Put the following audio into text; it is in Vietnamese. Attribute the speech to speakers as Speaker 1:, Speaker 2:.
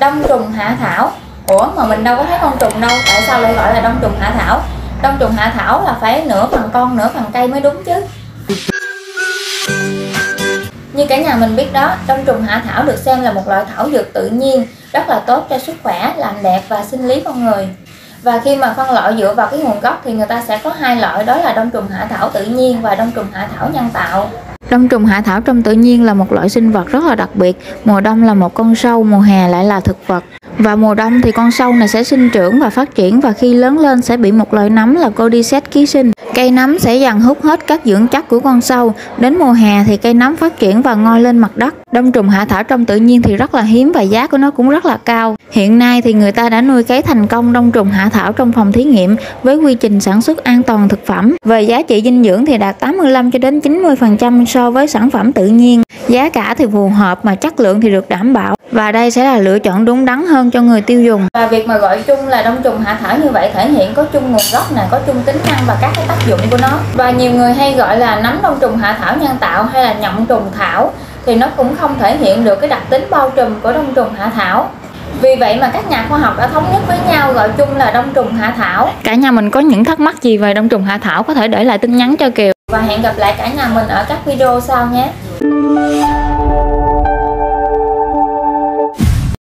Speaker 1: đông trùng hạ thảo. Ủa, mà mình đâu có thấy con trùng đâu. Tại sao lại gọi là đông trùng hạ thảo? Đông trùng hạ thảo là phải nửa phần con, nửa phần cây mới đúng chứ. Như cả nhà mình biết đó, đông trùng hạ thảo được xem là một loại thảo dược tự nhiên, rất là tốt cho sức khỏe làm đẹp và sinh lý con người. Và khi mà phân loại dựa vào cái nguồn gốc thì người ta sẽ có hai loại, đó là đông trùng hạ thảo tự nhiên và đông trùng hạ thảo nhân tạo. Đông trùng hạ thảo trong tự nhiên là một loại sinh vật rất là đặc biệt. Mùa đông là một con sâu, mùa hè lại là thực vật vào mùa đông thì con sâu này sẽ sinh trưởng và phát triển và khi lớn lên sẽ bị một loại nấm là Cordyceps ký sinh. Cây nấm sẽ dần hút hết các dưỡng chất của con sâu. Đến mùa hè thì cây nấm phát triển và ngoi lên mặt đất. Đông trùng hạ thảo trong tự nhiên thì rất là hiếm và giá của nó cũng rất là cao. Hiện nay thì người ta đã nuôi cấy thành công đông trùng hạ thảo trong phòng thí nghiệm với quy trình sản xuất an toàn thực phẩm. Về giá trị dinh dưỡng thì đạt 85 cho đến 90% so với sản phẩm tự nhiên. Giá cả thì phù hợp mà chất lượng thì được đảm bảo và đây sẽ là lựa chọn đúng đắn hơn cho người tiêu dùng. Và việc mà gọi chung là đông trùng hạ thảo như vậy thể hiện có chung nguồn gốc nè, có chung tính năng và các cái tác dụng của nó. Và nhiều người hay gọi là nấm đông trùng hạ thảo nhân tạo hay là nhộng trùng thảo thì nó cũng không thể hiện được cái đặc tính bao trùm của đông trùng hạ thảo. Vì vậy mà các nhà khoa học đã thống nhất với nhau gọi chung là đông trùng hạ thảo. Cả nhà mình có những thắc mắc gì về đông trùng hạ thảo có thể để lại tin nhắn cho Kiều. Và hẹn gặp lại cả nhà mình ở các video sau nhé.